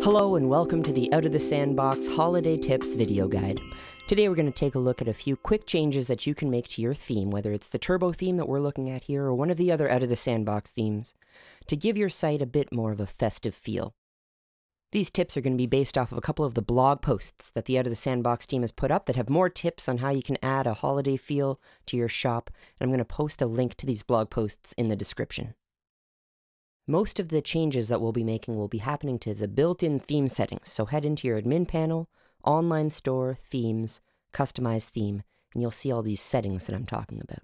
Hello and welcome to the Out of the Sandbox Holiday Tips video guide. Today we're going to take a look at a few quick changes that you can make to your theme, whether it's the turbo theme that we're looking at here or one of the other Out of the Sandbox themes, to give your site a bit more of a festive feel. These tips are going to be based off of a couple of the blog posts that the Out of the Sandbox team has put up that have more tips on how you can add a holiday feel to your shop, and I'm going to post a link to these blog posts in the description. Most of the changes that we'll be making will be happening to the built-in theme settings. So head into your admin panel, online store, themes, customize theme, and you'll see all these settings that I'm talking about.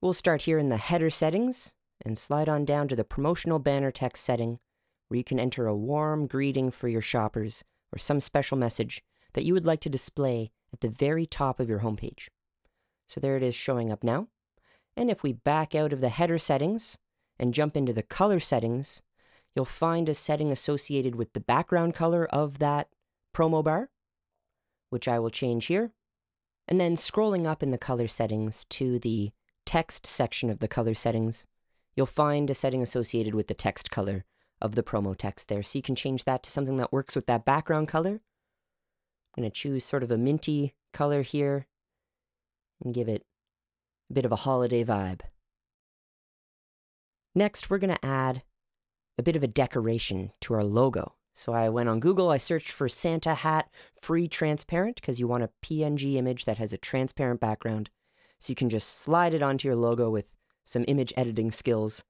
We'll start here in the header settings and slide on down to the promotional banner text setting where you can enter a warm greeting for your shoppers or some special message that you would like to display at the very top of your homepage. So there it is showing up now. And if we back out of the header settings and jump into the color settings, you'll find a setting associated with the background color of that promo bar, which I will change here. And then scrolling up in the color settings to the text section of the color settings, you'll find a setting associated with the text color of the promo text there. So you can change that to something that works with that background color. I'm going to choose sort of a minty color here and give it a bit of a holiday vibe. Next, we're going to add a bit of a decoration to our logo. So I went on Google, I searched for Santa hat free transparent because you want a PNG image that has a transparent background. So you can just slide it onto your logo with some image editing skills.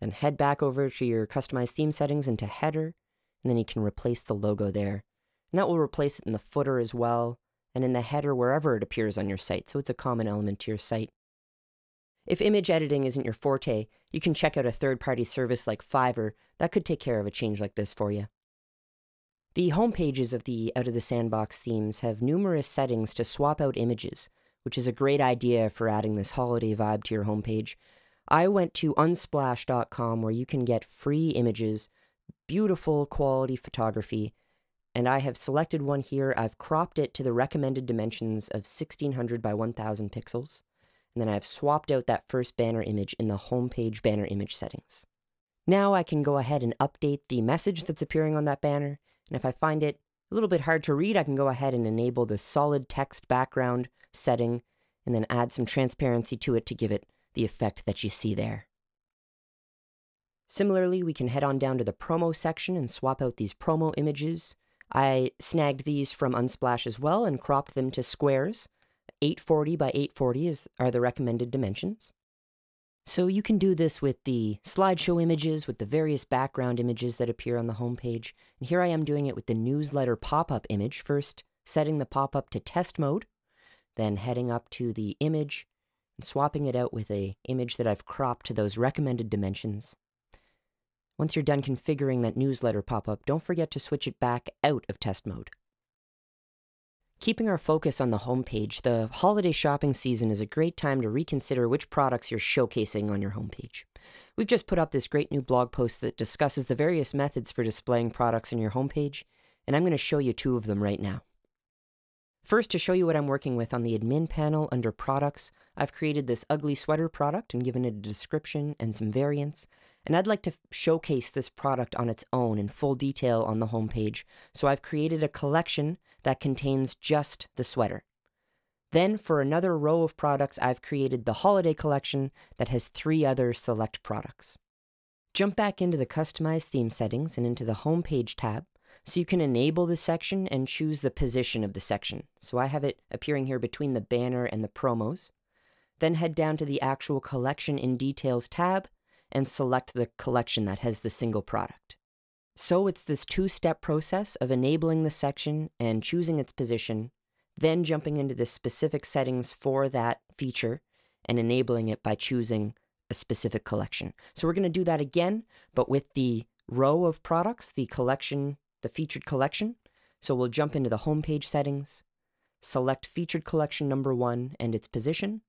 Then head back over to your customized theme settings into header, and then you can replace the logo there. And that will replace it in the footer as well, and in the header wherever it appears on your site. So it's a common element to your site. If image editing isn't your forte, you can check out a third-party service like Fiverr that could take care of a change like this for you. The homepages of the Out of the Sandbox themes have numerous settings to swap out images, which is a great idea for adding this holiday vibe to your homepage. I went to unsplash.com where you can get free images, beautiful quality photography, and I have selected one here. I've cropped it to the recommended dimensions of 1600 by 1000 pixels and then I've swapped out that first banner image in the homepage banner image settings. Now I can go ahead and update the message that's appearing on that banner, and if I find it a little bit hard to read, I can go ahead and enable the solid text background setting, and then add some transparency to it to give it the effect that you see there. Similarly, we can head on down to the promo section and swap out these promo images. I snagged these from Unsplash as well and cropped them to squares, 840 by 840 is, are the recommended dimensions. So you can do this with the slideshow images, with the various background images that appear on the homepage. And here I am doing it with the newsletter pop-up image, first setting the pop-up to test mode, then heading up to the image and swapping it out with a image that I've cropped to those recommended dimensions. Once you're done configuring that newsletter pop-up, don't forget to switch it back out of test mode. Keeping our focus on the homepage, the holiday shopping season is a great time to reconsider which products you're showcasing on your homepage. We've just put up this great new blog post that discusses the various methods for displaying products on your homepage, and I'm going to show you two of them right now. First, to show you what I'm working with on the admin panel under products, I've created this ugly sweater product and given it a description and some variants. And I'd like to showcase this product on its own in full detail on the homepage. So I've created a collection that contains just the sweater. Then for another row of products, I've created the holiday collection that has three other select products. Jump back into the customized theme settings and into the homepage tab so you can enable the section and choose the position of the section. So I have it appearing here between the banner and the promos. Then head down to the actual collection in details tab and select the collection that has the single product. So it's this two-step process of enabling the section and choosing its position, then jumping into the specific settings for that feature and enabling it by choosing a specific collection. So we're going to do that again, but with the row of products, the collection the featured collection. So we'll jump into the homepage settings, select featured collection number one and its position,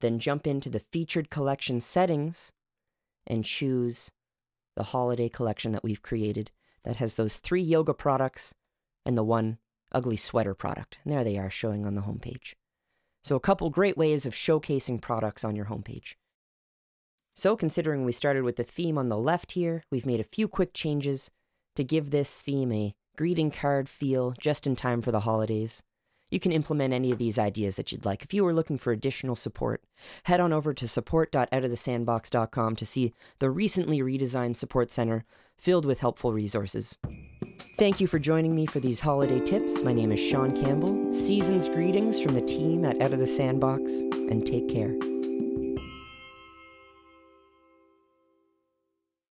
then jump into the featured collection settings and choose the holiday collection that we've created that has those three yoga products and the one ugly sweater product. And there they are showing on the homepage. So a couple great ways of showcasing products on your homepage. So considering we started with the theme on the left here, we've made a few quick changes to give this theme a greeting card feel just in time for the holidays. You can implement any of these ideas that you'd like. If you are looking for additional support, head on over to support.outofthesandbox.com to see the recently redesigned support center filled with helpful resources. Thank you for joining me for these holiday tips. My name is Sean Campbell. Season's greetings from the team at Out of the Sandbox, and take care.